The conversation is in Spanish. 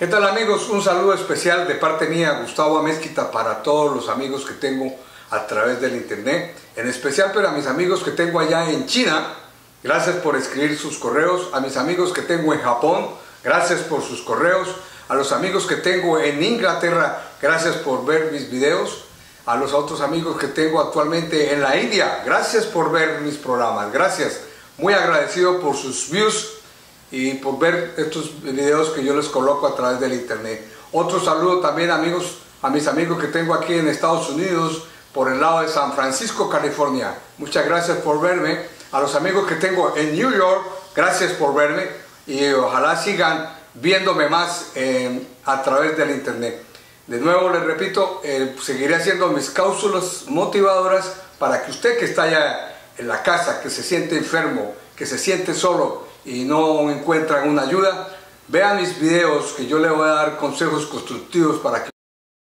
¿Qué tal amigos? Un saludo especial de parte mía, Gustavo Amezquita, para todos los amigos que tengo a través del internet, en especial para mis amigos que tengo allá en China, gracias por escribir sus correos, a mis amigos que tengo en Japón, gracias por sus correos, a los amigos que tengo en Inglaterra, gracias por ver mis videos, a los otros amigos que tengo actualmente en la India, gracias por ver mis programas, gracias, muy agradecido por sus views, y por ver estos videos que yo les coloco a través del internet. Otro saludo también amigos, a mis amigos que tengo aquí en Estados Unidos, por el lado de San Francisco, California. Muchas gracias por verme. A los amigos que tengo en New York, gracias por verme y ojalá sigan viéndome más a través del internet. De nuevo les repito, eh, seguiré haciendo mis cápsulas motivadoras para que usted que está allá en la casa, que se siente enfermo, que se siente solo, y no encuentran una ayuda, vean mis videos que yo le voy a dar consejos constructivos para que